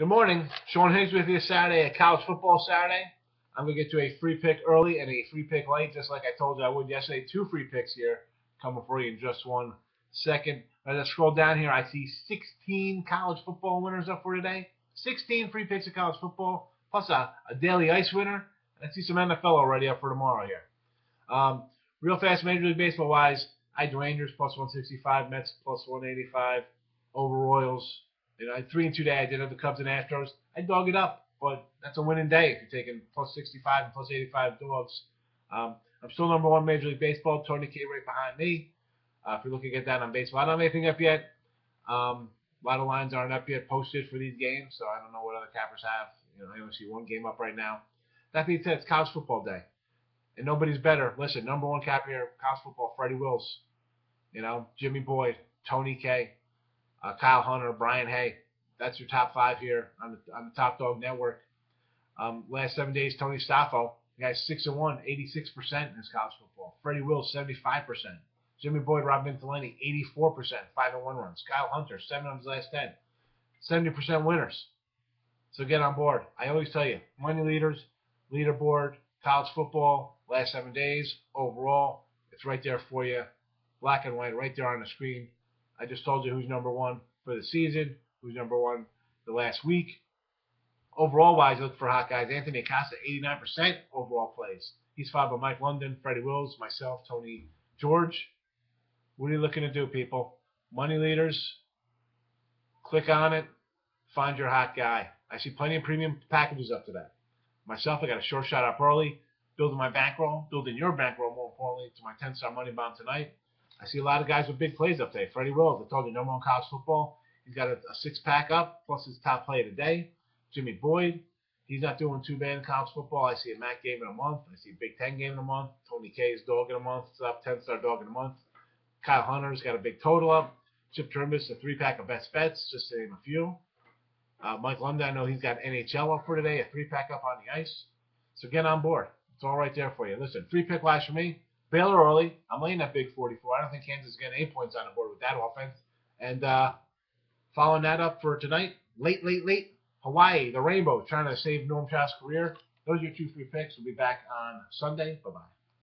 Good morning. Sean Higgs with you Saturday at College Football Saturday. I'm going to get to a free pick early and a free pick late, just like I told you I would yesterday. Two free picks here coming for you in just one second. As I scroll down here, I see 16 college football winners up for today. 16 free picks of college football, plus a, a daily ice winner. And I see some NFL already up for tomorrow here. Um, real fast Major League Baseball wise, I had Rangers plus 165, Mets plus 185, over Royals you know, three and two day. I did have the Cubs and Astros. I dog it up, but that's a winning day if you're taking plus 65 and plus 85 dogs. Um, I'm still number one Major League Baseball. Tony K right behind me. Uh, if you're looking at that on baseball, I don't have anything up yet. Um, a lot of lines aren't up yet posted for these games, so I don't know what other cappers have. You know, I only see one game up right now. That being said, it's college football day, and nobody's better. Listen, number one cap here, college football, Freddie Wills. You know, Jimmy Boyd, Tony K uh, Kyle Hunter, Brian Hay. That's your top five here on the, on the Top Dog Network. Um, last seven days, Tony Staffo, guy's 6 and 1, 86% in his college football. Freddie Wills, 75%. Jimmy Boyd, Rob Vinciletti, 84%, 5 and 1 runs. Kyle Hunter, 7 of his last 10. 70% winners. So get on board. I always tell you, money leaders, leaderboard, college football, last seven days, overall, it's right there for you. Black and white, right there on the screen. I just told you who's number one for the season, who's number one the last week. Overall wise, look for hot guys. Anthony Acosta, 89% overall plays. He's followed by Mike London, Freddie Wills, myself, Tony George. What are you looking to do, people? Money leaders, click on it, find your hot guy. I see plenty of premium packages up to that. Myself, I got a short shot up early, building my bankroll, building your bankroll more importantly to my 10 star money bomb tonight. I see a lot of guys with big plays up today. Freddie Wills, I told you, number one college football. He's got a, a six pack up, plus his top play of the day. Jimmy Boyd, he's not doing too bad in college football. I see a MAC game in a month. I see a Big Ten game in a month. Tony K's dog in a month. Up 10 star dog in a month. Kyle Hunter's got a big total up. Chip Chirimbes, a three pack of best bets, just to name a few. Uh, Mike London, I know he's got NHL up for today, a three pack up on the ice. So get on board. It's all right there for you. Listen, free pick last for me. Baylor early. I'm laying that big 44. I don't think Kansas is getting eight points on the board with that offense. And uh, following that up for tonight, late, late, late, Hawaii, the Rainbow, trying to save Norm Chow's career. Those are your two, free picks. We'll be back on Sunday. Bye bye.